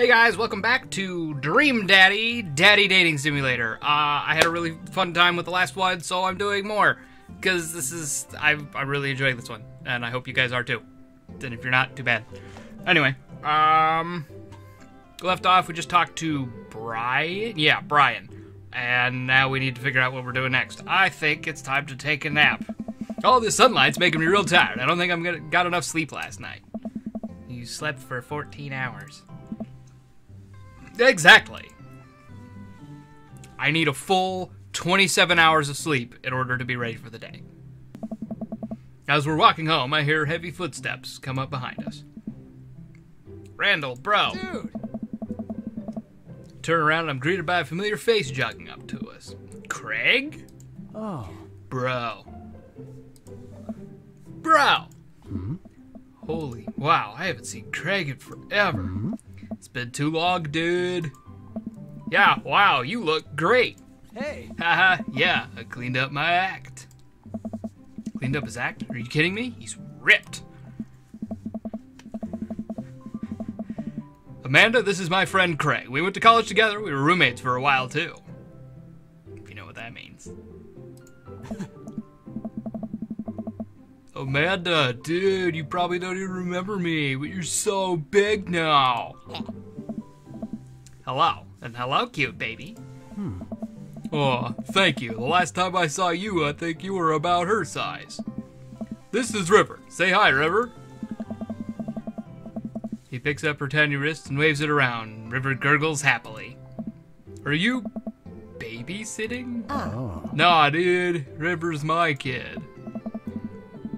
Hey guys, welcome back to Dream Daddy Daddy Dating Simulator. Uh, I had a really fun time with the last one, so I'm doing more because this is I I really enjoyed this one, and I hope you guys are too. And if you're not, too bad. Anyway, um, left off we just talked to Brian. Yeah, Brian, and now we need to figure out what we're doing next. I think it's time to take a nap. All this sunlight's making me real tired. I don't think I'm gonna got enough sleep last night. You slept for 14 hours. Exactly. I need a full 27 hours of sleep in order to be ready for the day. As we're walking home, I hear heavy footsteps come up behind us. Randall, bro. Dude, Turn around and I'm greeted by a familiar face jogging up to us. Craig? oh, Bro. Bro! Mm-hmm. Holy wow, I haven't seen Craig in forever. Mm-hmm. It's been too long, dude. Yeah, wow, you look great. hey, Haha, yeah, I cleaned up my act. Cleaned up his act? Are you kidding me? He's ripped. Amanda, this is my friend Craig. We went to college together. We were roommates for a while, too. If you know what that means. Amanda, dude, you probably don't even remember me, but you're so big now. Hello, and hello, cute baby. Hmm. Oh, thank you. The last time I saw you, I think you were about her size. This is River. Say hi, River. He picks up her tiny wrist and waves it around. River gurgles happily. Are you babysitting? oh, Nah, dude. River's my kid.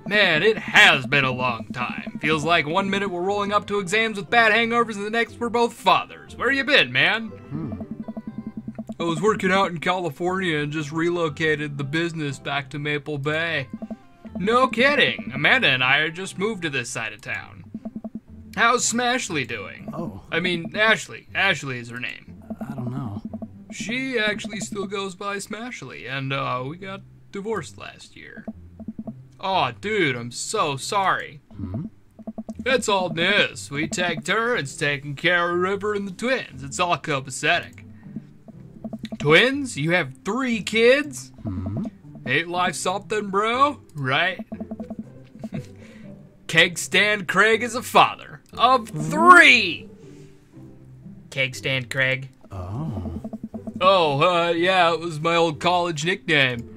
Man, it has been a long time. Feels like one minute we're rolling up to exams with bad hangovers and the next we're both fathers. Where you been, man? I was working out in California and just relocated the business back to Maple Bay. No kidding. Amanda and I just moved to this side of town. How's Smashley doing? oh, I mean, Ashley. Ashley is her name. I don't know. She actually still goes by Smashley, and uh, we got divorced last year. Aw, dude, I'm so sorry. It's all this. We take turns taking care of River and the twins. It's all copacetic. Twins? You have three kids? Ain't life something, bro? Right? Keg Stand Craig is a father of three! Keg Stand Craig. Oh, Oh, uh, yeah, it was my old college nickname.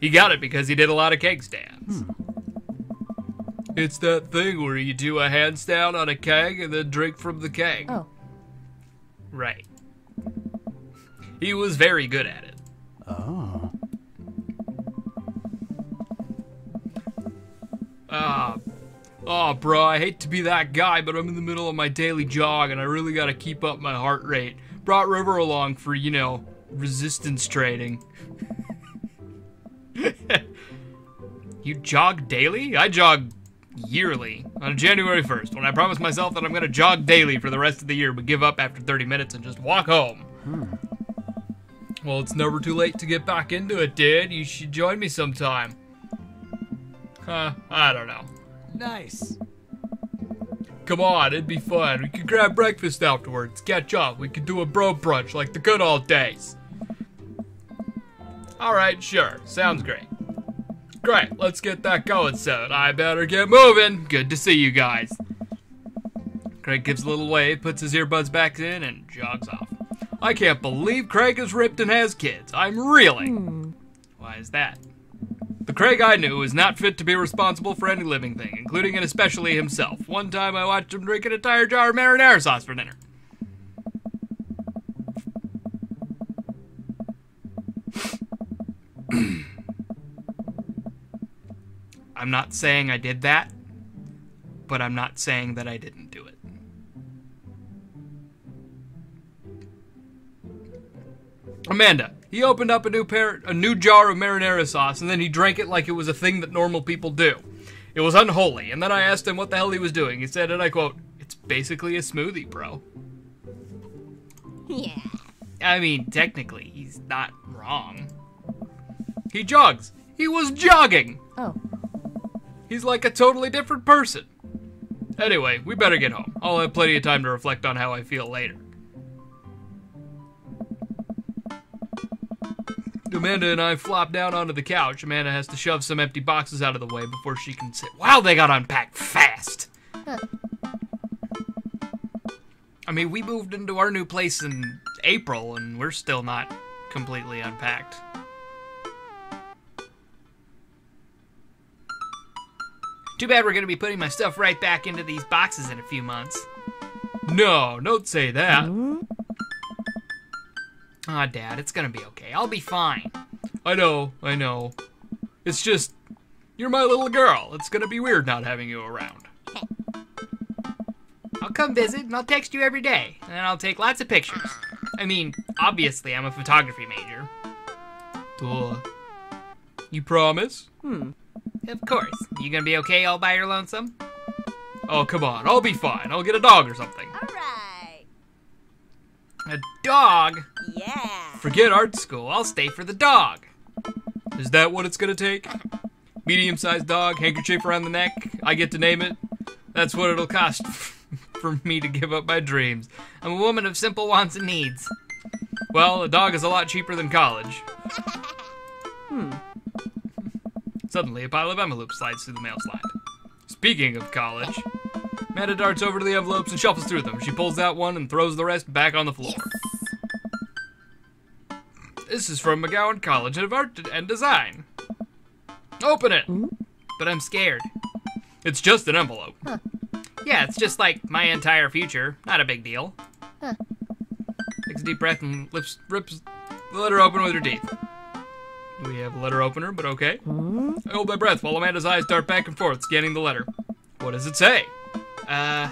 He got it because he did a lot of keg stands. It's that thing where you do a handstand on a keg and then drink from the keg. Oh. Right. He was very good at it. oh, Ah. Oh, bro, I hate to be that guy, but I'm in the middle of my daily jog and I really gotta keep up my heart rate. Brought River along for, you know, resistance training. you jog daily? I jog yearly on January 1st when I promise myself that I'm gonna jog daily for the rest of the year but give up after 30 minutes and just walk home. Hmm. Well, it's never too late to get back into it, dude. You should join me sometime. Huh, I don't know. nice. Come on, it'd be fun. We could grab breakfast afterwards, catch up. We could do a bro brunch like the good old days. Alright, sure. Sounds great. Great, let's get that going soon. I better get moving. Good to see you guys. Craig gives a little wave, puts his earbuds back in, and jogs off. I can't believe Craig is ripped and has kids. I'm reeling. Hmm. Why is that? The Craig I knew is not fit to be responsible for any living thing, including and especially himself. One time I watched him drink an entire jar of marinara sauce for dinner. I'm not saying I did that, but I'm not saying that I didn't do it. Amanda, he opened up a new pair, a new jar of marinara sauce, and then he drank it like it was a thing that normal people do. It was unholy, and then I asked him what the hell he was doing. He said, and I quote, "It's basically a smoothie, bro." Yeah. I mean, technically, he's not wrong. He jogs. He was jogging. Oh. He's like a totally different person. Anyway, we better get home. I'll have plenty of time to reflect on how I feel later. Amanda and I flop down onto the couch. Amanda has to shove some empty boxes out of the way before she can sit. Wow, they got unpacked fast. I mean, we moved into our new place in April and we're still not completely unpacked. Too bad we're gonna be putting my stuff right back into these boxes in a few months. No, don't say that. Aw, Dad, it's gonna be okay. I'll be fine. I know, I know. It's just, you're my little girl. It's gonna be weird not having you around. I'll come visit and I'll text you every day, and I'll take lots of pictures. I mean, obviously, I'm a photography major. Duh. You promise? Hmm. Of course. You gonna be okay all by your lonesome? Oh, come on. I'll be fine. I'll get a dog or something. All right. A dog? Yeah. Forget art school. I'll stay for the dog. Is that what it's gonna take? Medium sized dog, handkerchief around the neck. I get to name it. That's what it'll cost for me to give up my dreams. I'm a woman of simple wants and needs. Well, a dog is a lot cheaper than college. Hmm. Suddenly, a pile of envelopes slides through the mail slide. Speaking of college, Amanda darts over to the envelopes and shuffles through them. She pulls out one and throws the rest back on the floor. This is from McGowan College of Art and Design. Open it! But I'm scared. It's just an envelope. Yeah, it's just like my entire future. Not a big deal. Takes a deep breath and lips, rips the letter open with her teeth. We have a letter opener, but okay. I hold my breath while Amanda's eyes dart back and forth, scanning the letter. What does it say? Uh,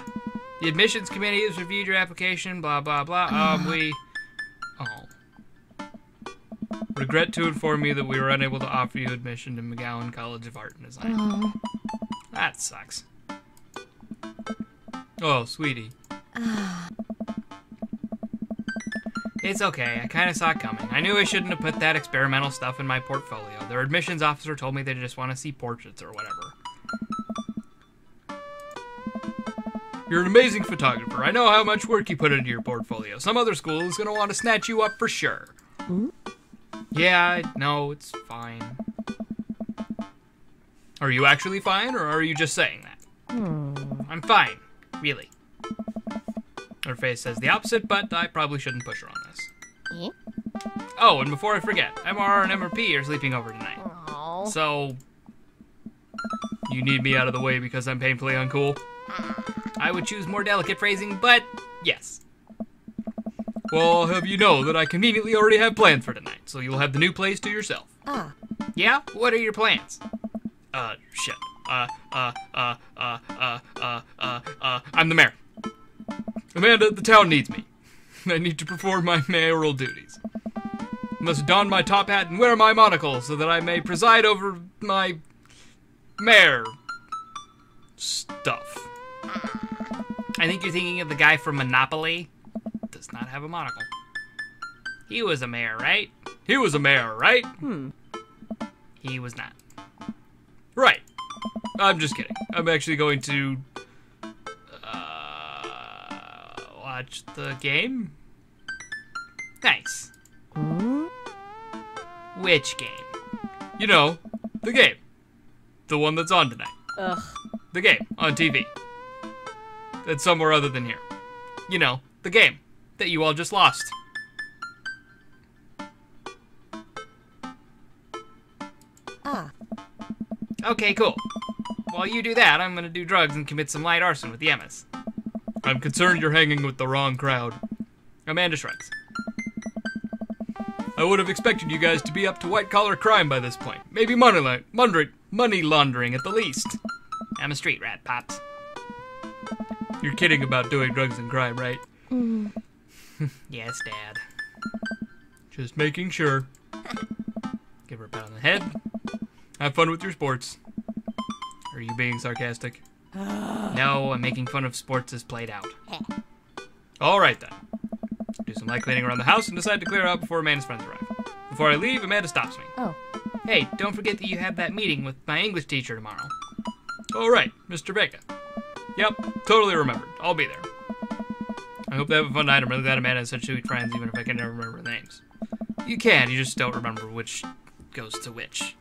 the admissions committee has reviewed your application, blah, blah, blah. Um, we. Oh. Regret to inform you that we were unable to offer you admission to McGowan College of Art and Design. That sucks. Oh, sweetie. It's okay. I kind of saw it coming. I knew I shouldn't have put that experimental stuff in my portfolio. Their admissions officer told me they just want to see portraits or whatever. You're an amazing photographer. I know how much work you put into your portfolio. Some other school is going to want to snatch you up for sure. Yeah, no, it's fine. Are you actually fine, or are you just saying that? Hmm. I'm fine, really. Her face says the opposite, but I probably shouldn't push her on this. Eh? Oh, and before I forget, MR and MRP are sleeping over tonight. Oh. So, you need me out of the way because I'm painfully uncool? I would choose more delicate phrasing, but yes. Well, I'll have you know that I conveniently already have plans for tonight, so you'll have the new place to yourself. Ah. Yeah? What are your plans? Uh, shit. Uh, uh, uh, uh, uh, uh, uh, uh, I'm the mayor. Amanda, the town needs me. I need to perform my mayoral duties. I must don my top hat and wear my monocle so that I may preside over my mayor stuff. I think you're thinking of the guy from Monopoly. Does not have a monocle. He was a mayor, right? He was a mayor, right? Hmm. He was not. Right. I'm just kidding. I'm actually going to uh, watch the game. Nice. Which game? You know, the game. The one that's on tonight. Ugh. The game on TV. It's somewhere other than here. You know, the game that you all just lost. Ah. Okay, cool. While you do that, I'm gonna do drugs and commit some light arson with the Emmas. I'm concerned you're hanging with the wrong crowd. Amanda shrugs. I would have expected you guys to be up to white collar crime by this point. Maybe money, la- money, money laundering at the least. I'm a street rat, Pops. You're kidding about doing drugs and crime, right? Mm. yes, Dad. Just making sure. Give her a pat on the head. Have fun with your sports. Are you being sarcastic? no, I'm making fun of sports as played out. All right then. Some light cleaning around the house and decide to clear out before Amanda's friends arrive. Before I leave, Amanda stops me. Oh. Hey, don't forget that you have that meeting with my English teacher tomorrow. All right, Mr. Vega. Yep, totally remembered. I'll be there. I hope they have a fun night. I'm really glad Amanda has such sweet friends, even if I can never remember the names. You can, you just don't remember which goes to which.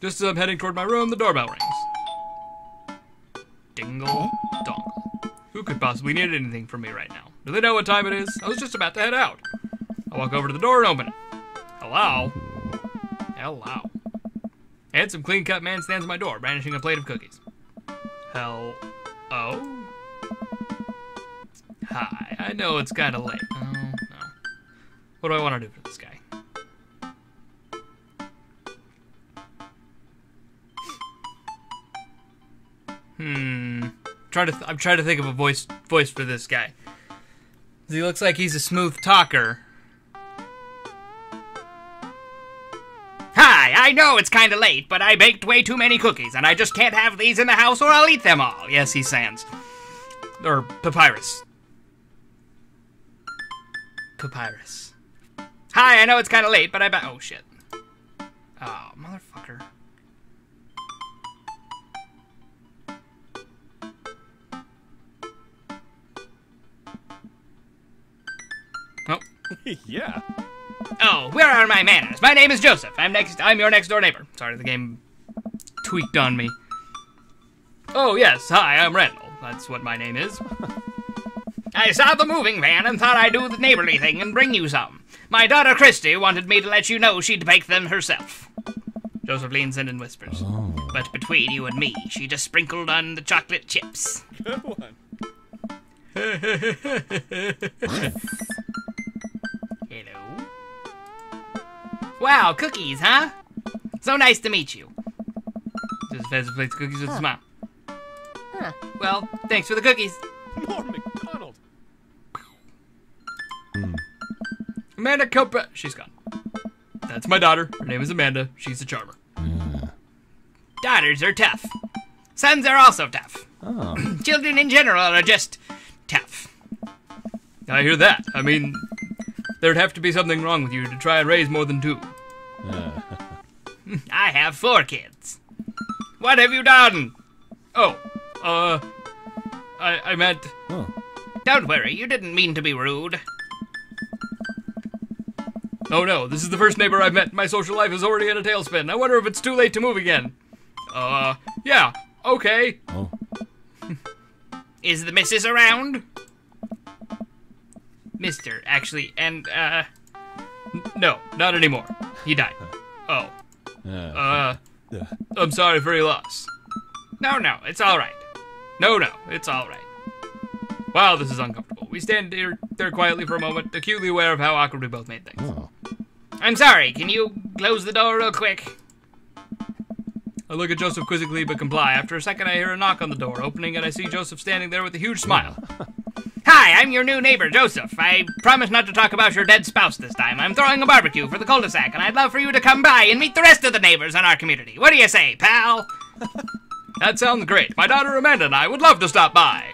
Just as I'm heading toward my room, the doorbell rings. Dingle dongle. Who could possibly need anything from me right now? Do they know what time it is? I was just about to head out. I walk over to the door and open it. Hello? Hello. Handsome, clean cut man stands at my door, brandishing a plate of cookies. Hell. Oh? Hi, I know it's kinda late. Oh, no. What do I want to do for this guy? Hmm. Try to. I'm trying to think of a voice voice for this guy. He looks like he's a smooth talker. Hi, I know it's kinda late, but I baked way too many cookies, and I just can't have these in the house or I'll eat them all. Yes, he sans. Or papyrus. Papyrus. Hi, I know it's kinda late, but I bet. Oh, shit. Oh, motherfucker. yeah. Oh, where are my manners? My name is Joseph. I'm next. I'm your next door neighbor. Sorry, the game tweaked on me. Oh yes, hi, I'm Randall. That's what my name is. I saw the moving van and thought I'd do the neighborly thing and bring you some. My daughter Christy wanted me to let you know she'd bake them herself. Joseph leans in and whispers. Oh. But between you and me, she just sprinkled on the chocolate chips. Good one. Wow, cookies, huh? So nice to meet you. Just has plates of cookies with a smile. Huh. Well, thanks for the cookies. More McDonald. Hmm. Amanda Copa. She's gone. That's my daughter. Her name is Amanda. She's a charmer. Hmm. Daughters are tough. Sons are also tough. Oh. Children in general are just tough. I hear that. I mean, there'd have to be something wrong with you to try and raise more than two. Have four kids. What have you done? Oh, uh, I, I meant. oh. Don't worry, you didn't mean to be rude. Oh no, this is the first neighbor I've met. My social life is already in a tailspin. I wonder if it's too late to move again. Uh, yeah, okay. Oh. Is the missus around? Mister, actually, and, uh. No, not anymore. He died. Uh, I'm sorry for your loss. No, no, it's all right. No, no, it's all right. Wow, this is uncomfortable. We stand there, there quietly for a moment, acutely aware of how awkward we both made things. oh. I'm sorry. Can you close the door real quick? I look at Joseph quizzically but comply. After a second, I hear a knock on the door, opening, and I see Joseph standing there with a huge smile. Hi, I'm your new neighbor, Joseph. I promise not to talk about your dead spouse this time. I'm throwing a barbecue for the cul-de-sac, and I'd love for you to come by and meet the rest of the neighbors in our community. What do you say, pal? that sounds great. My daughter Amanda and I would love to stop by.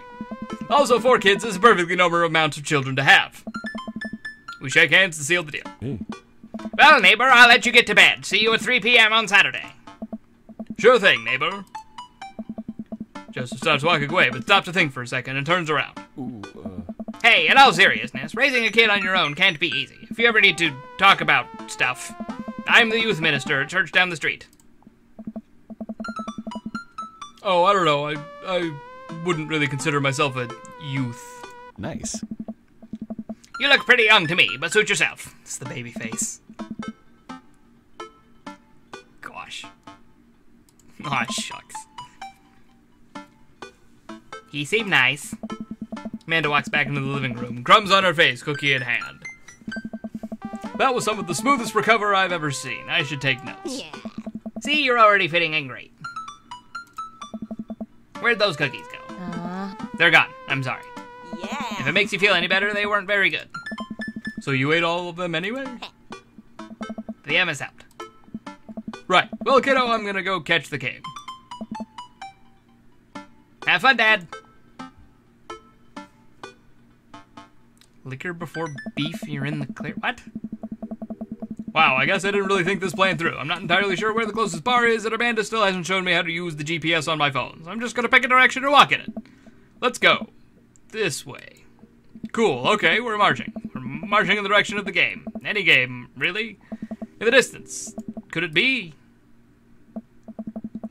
Also, four kids is a perfectly normal amount of children to have. We shake hands and seal the deal. Hey. Well, neighbor, I'll let you get to bed. See you at 3 p.m. on Saturday. Sure thing, neighbor. Joseph starts walking away, but stops to think for a second and turns around. Ooh, Hey, in all seriousness, raising a kid on your own can't be easy. If you ever need to talk about stuff, I'm the youth minister at church down the street. Oh, I don't know. I I wouldn't really consider myself a youth. nice. You look pretty young to me, but suit yourself. It's the baby face. Gosh. Aw, shucks. He seemed nice. Amanda walks back into the living room, crumbs on her face, cookie in hand. That was some of the smoothest recover I've ever seen. I should take notes. Yeah. See, you're already fitting in great. Where'd those cookies go? Uh, They're gone. I'm sorry. Yeah. If it makes you feel any better, they weren't very good. So you ate all of them anyway? The M is out. Right. Well, kiddo, I'm gonna go catch the cave. Have fun, Dad. Liquor before beef, you're in the clear. What? Wow, I guess I didn't really think this plan through. I'm not entirely sure where the closest bar is, and Amanda still hasn't shown me how to use the GPS on my phone. So I'm just gonna pick a direction and walk in it. Let's go. This way. Cool, okay, we're marching. We're marching in the direction of the game. Any game, really? In the distance. Could it be?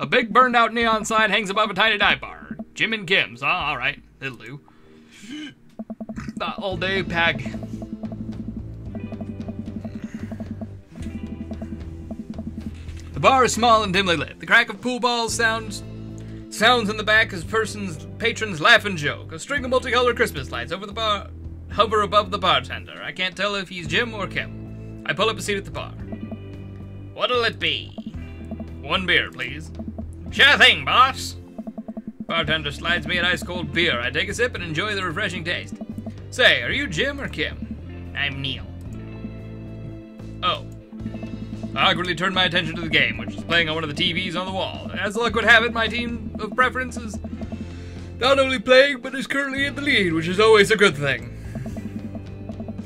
A big burned out neon sign hangs above a tiny dive bar. Jim and Kim's. Ah, alright. It'll do. All day pack. The bar is small and dimly lit. The crack of pool balls sounds sounds in the back as persons patrons laugh and joke. A string of multicolored Christmas lights over the bar hover above the bartender. I can't tell if he's Jim or Kim. I pull up a seat at the bar. What'll it be? One beer, please. Sure thing, boss. Bartender slides me an ice cold beer. I take a sip and enjoy the refreshing taste. Say, are you Jim or Kim? I'm Neil. Oh. I awkwardly turn my attention to the game, which is playing on one of the TVs on the wall. As luck would have it, my team of preference is not only playing, but is currently in the lead, which is always a good thing.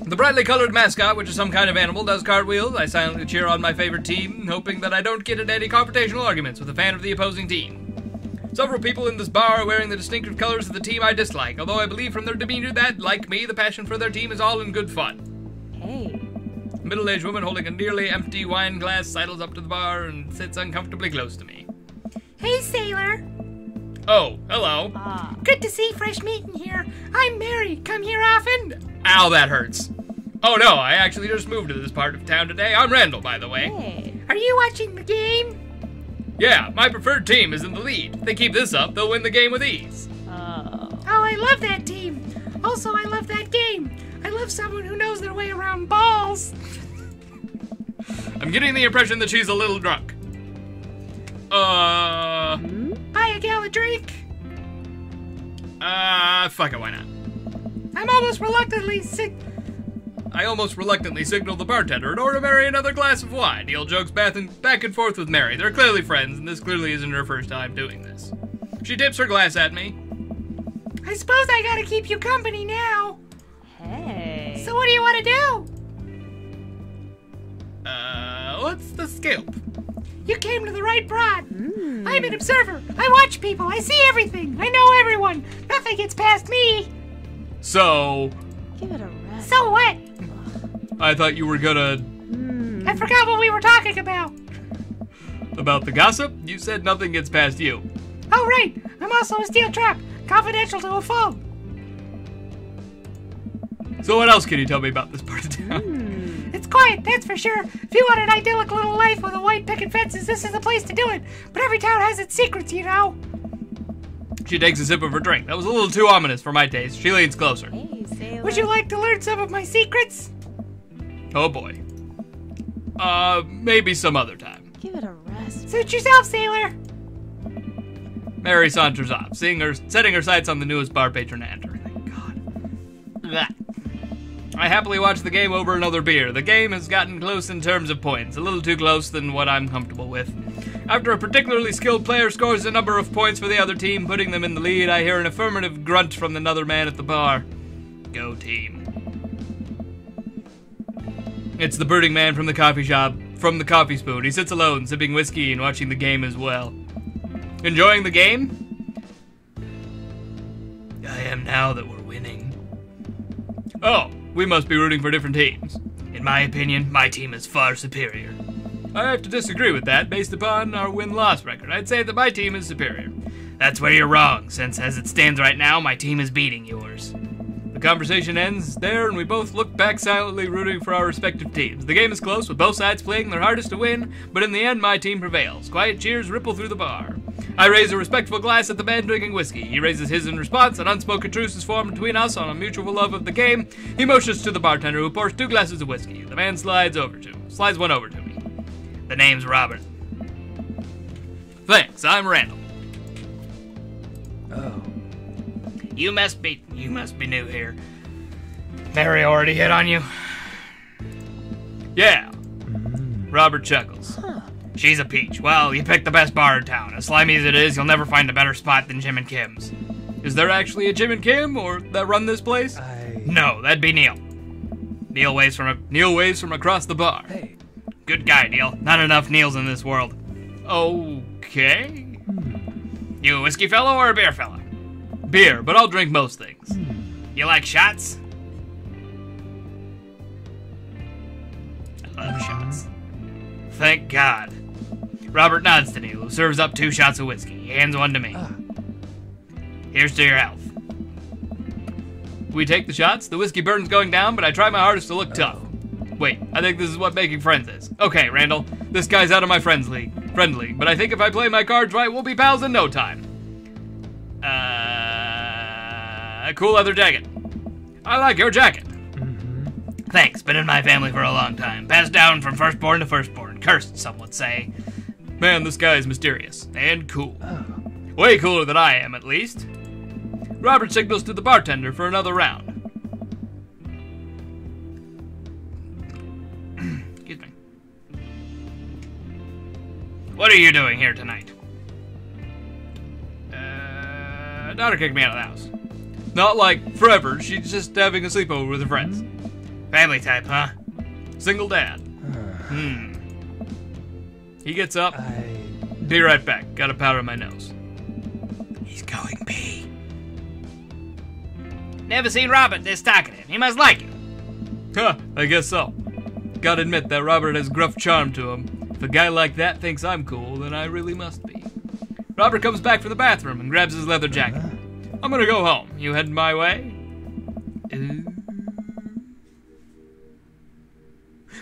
The brightly colored mascot, which is some kind of animal, does cartwheels. I silently cheer on my favorite team, hoping that I don't get into any confrontational arguments with a fan of the opposing team. Several people in this bar are wearing the distinctive colors of the team I dislike, although I believe from their demeanor that, like me, the passion for their team is all in good fun. Hey. A middle-aged woman holding a nearly empty wine glass sidles up to the bar and sits uncomfortably close to me. Hey, Sailor. Oh, hello. Ah. Good to see fresh meat in here. I'm Mary. Come here often? Ow, that hurts. Oh no, I actually just moved to this part of town today. I'm Randall, by the way. Hey. Are you watching the game? Yeah, my preferred team is in the lead. If they keep this up, they'll win the game with ease. Oh. Oh, I love that team. Also, I love that game. I love someone who knows their way around balls. I'm getting the impression that she's a little drunk. Uh, Buy a gal a drink. uh, fuck it, why not? I'm almost reluctantly sick. I almost reluctantly signal the bartender in order to Mary another glass of wine. Neil jokes back and, back and forth with Mary. They're clearly friends, and this clearly isn't her first time doing this. She tips her glass at me. I suppose I gotta keep you company now. Hey. So, what do you want to do? Uh, what's the scoop? You came to the right broad. I'm an observer. I watch people. I see everything. I know everyone. Nothing gets past me. So, Give it a rest. So what? I thought you were gonna. I forgot what we were talking about. About the gossip? You said nothing gets past you. Oh, right. I'm also a steel trap. Confidential to a phone. So, what else can you tell me about this part of town? Hmm. It's quiet, that's for sure. If you want an idyllic little life with a white picket fences, this is the place to do it. But every town has its secrets, you know. She takes a sip of her drink. That was a little too ominous for my taste. She leans closer. Hey. Would you like to learn some of my secrets? Oh boy. Uh, maybe some other time. Give it a rest. Suit yourself, sailor. Mary saunters off, seeing her, setting her sights on the newest bar patron to enter. Thank God. Blah. I happily watch the game over another beer. The game has gotten close in terms of points, a little too close than what I'm comfortable with. After a particularly skilled player scores a number of points for the other team, putting them in the lead, I hear an affirmative grunt from another man at the bar. Go team. It's the birding man from the coffee shop, from the coffee spoon. He sits alone, sipping whiskey and watching the game as well. Enjoying the game? I am now that we're winning. Oh, we must be rooting for different teams. In my opinion, my team is far superior. I have to disagree with that based upon our win loss record. I'd say that my team is superior. That's where you're wrong, since as it stands right now, my team is beating yours. The conversation ends there, and we both look back silently, rooting for our respective teams. The game is close, with both sides playing their hardest to win, but in the end, my team prevails. Quiet cheers ripple through the bar. I raise a respectful glass at the man drinking whiskey. He raises his in response. An unspoken truce is formed between us on a mutual love of the game. He motions to the bartender, who pours two glasses of whiskey. The man slides over to slides one over to me. The name's Robert. Thanks. I'm Randall. You must be you must be new here. Mary already hit on you? Yeah. Robert chuckles. She's a peach. Well, you picked the best bar in town. As slimy as it is, you'll never find a better spot than Jim and Kim's. Is there actually a Jim and Kim or that run this place? I. No, that'd be Neil. Neil waves from a, Neil waves from across the bar. Hey. Good guy, Neil. Not enough Neils in this world. Okay. Hmm. You a whiskey fellow or a beer fellow? Beer, but I'll drink most things. You like shots? I love shots. Thank God. Robert nods to Neil, who serves up two shots of whiskey. He hands one to me. Here's to your health. We take the shots. The whiskey burn's going down, but I try my hardest to look tough. Wait, I think this is what making friends is. Okay, Randall, this guy's out of my friends league, friend league, but I think if I play my cards right, we'll be pals in no time. Uh, a cool leather jacket. I like your jacket. Thanks. Been in my family for a long time. Passed down from firstborn to firstborn. Cursed, some would say. Man, this guy is mysterious and cool. Way cooler than I am, at least. Robert signals to the bartender for another round. Excuse me. What are you doing here tonight? Uh, daughter kicked me out of the house. Not like forever, she's just having a sleepover with her friends. Family type, huh? Single dad. Hmm. He gets up. Be right back. Got a powder in my nose. He's going pee. Never seen Robert this talkative. He must like you. Huh, I guess so. Gotta admit that Robert has gruff charm to him. If a guy like that thinks I'm cool, then I really must be. Robert comes back from the bathroom and grabs his leather jacket. I'm gonna go home. You heading my way? Ooh.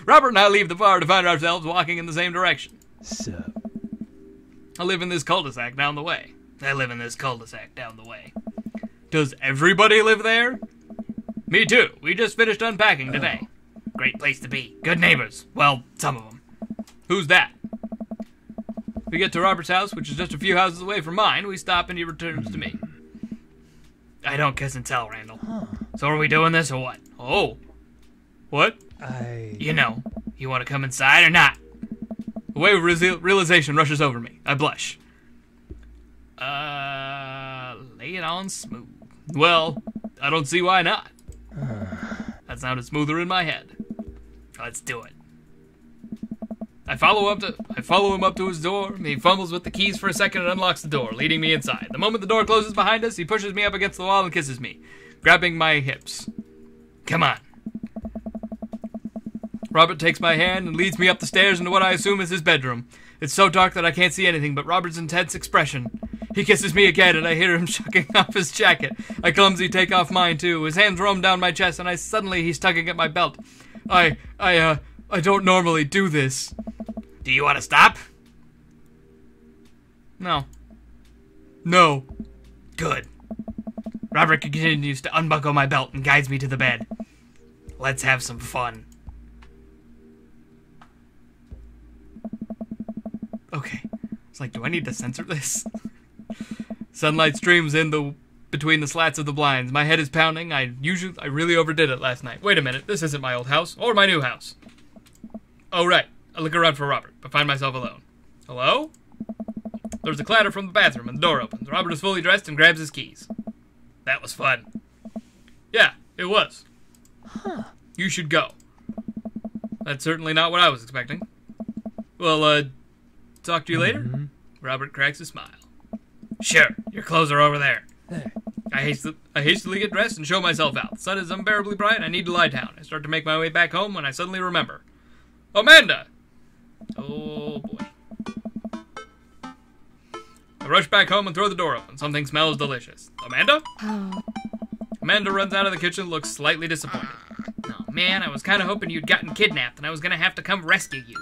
Robert and I leave the bar to find ourselves walking in the same direction. Sup? I live in this cul-de-sac down the way. I live in this cul-de-sac down the way. Does everybody live there? Me too. We just finished unpacking oh. today. Great place to be. Good neighbors. Well, some of them. Who's that? We get to Robert's house, which is just a few houses away from mine. We stop and he returns to me. I don't kiss and tell, Randall. So are we doing this or what? Oh. What? I. You know, you want to come inside or not? A wave of real- realization rushes over me. I blush. Uh, lay it on smooth. Well, I don't see why not. That sounded smoother in my head. Let's do it. I follow up to I follow him up to his door. He fumbles with the keys for a second and unlocks the door, leading me inside. The moment the door closes behind us, he pushes me up against the wall and kisses me, grabbing my hips. Come on. Robert takes my hand and leads me up the stairs into what I assume is his bedroom. It's so dark that I can't see anything but Robert's intense expression. He kisses me again, and I hear him shucking off his jacket. I clumsy take off mine too. His hands roam down my chest, and I suddenly he's tugging at my belt. I, I, uh, I don't normally do this. Do you want to stop? No. No. Good. Robert continues to unbuckle my belt and guides me to the bed. Let's have some fun. Okay. It's like, do I need to censor this? Sunlight streams in the between the slats of the blinds. My head is pounding. I usually I really overdid it last night. Wait a minute. This isn't my old house or my new house. Oh right. I look around for Robert, but find myself alone. Hello? There's a clatter from the bathroom and the door opens. Robert is fully dressed and grabs his keys. That was fun. Yeah, it was. Huh. You should go. That's certainly not what I was expecting. Well, uh, talk to you later? Robert cracks a smile. Sure, your clothes are over there. I, hastily, I hastily get dressed and show myself out. The sun is unbearably bright and I need to lie down. I start to make my way back home when I suddenly remember. Amanda! Oh boy. I rush back home and throw the door open. Something smells delicious. Amanda? Oh. Amanda runs out of the kitchen, looks slightly disappointed. Oh man, I was kind of hoping you'd gotten kidnapped and I was gonna have to come rescue you.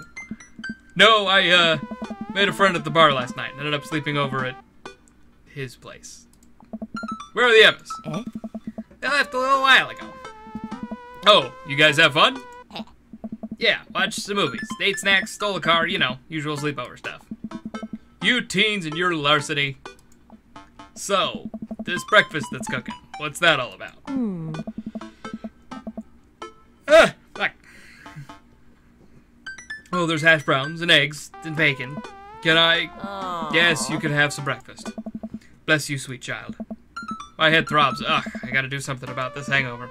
No, I, uh, made a friend at the bar last night and ended up sleeping over at his place. Where are the Emmas? Eh? They left a little while ago. Oh, you guys have fun? Yeah, watch some movies, Date snacks, stole a car, you know, usual sleepover stuff. You teens and your larceny. So, this breakfast that's cooking, what's that all about? Hmm. Ah, fuck. Well, there's hash browns and eggs and bacon. Can I? Yes, you can have some breakfast. Bless you, sweet child. My head throbs. Ugh, I gotta do something about this hangover.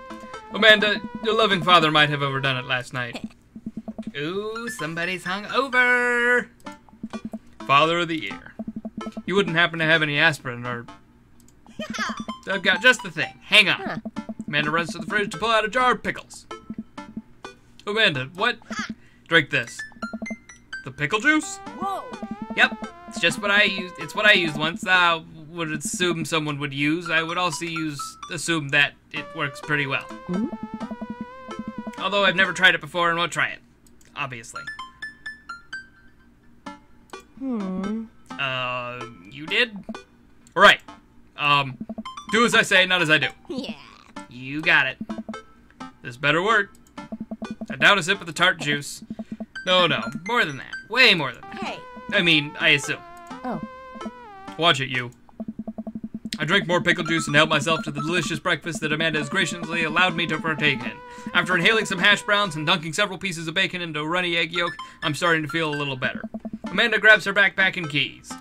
Amanda, your loving father might have overdone it last night. Ooh, somebody's hung over. Father of the year. You wouldn't happen to have any aspirin or. I've got just the thing. Hang on. Amanda runs to the fridge to pull out a jar of pickles. Amanda, what? Drink this. The pickle juice? Whoa. Yep, it's just what I used. It's what I used once. I would assume someone would use. I would also use assume that it works pretty well. Hmm? Although I've never tried it before and won't try it, obviously. Hmm. Uh, you did. All right. Um, do as I say, not as I do. Yeah. You got it. This better work. I down a sip of the tart juice. No, no, more than that. Way more than that. Hey. I mean, I assume. Oh. Watch it, you. I drank more pickle juice and helped myself to the delicious breakfast that Amanda has graciously allowed me to partake in. After inhaling some hash browns and dunking several pieces of bacon into a runny egg yolk, I'm starting to feel a little better. Amanda grabs her backpack and keys.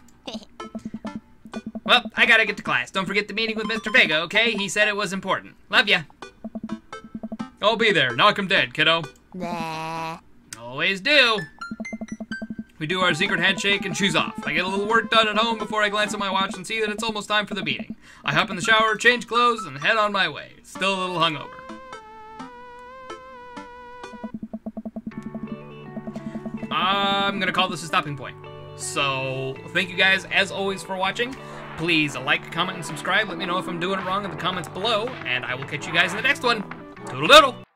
well, I gotta get to class. Don't forget the meeting with Mr. Vega, okay? He said it was important. Love ya. I'll be there. Knock him dead, kiddo. Nah. Always do. We do our secret handshake and shoes off. I get a little work done at home before I glance at my watch and see that it's almost time for the meeting. I hop in the shower, change clothes, and head on my way. Still a little hungover. I'm gonna call this a stopping point. So, thank you guys as always for watching. Please like, comment, and subscribe. Let me know if I'm doing it wrong in the comments below, and I will catch you guys in the next one. Doodle doodle!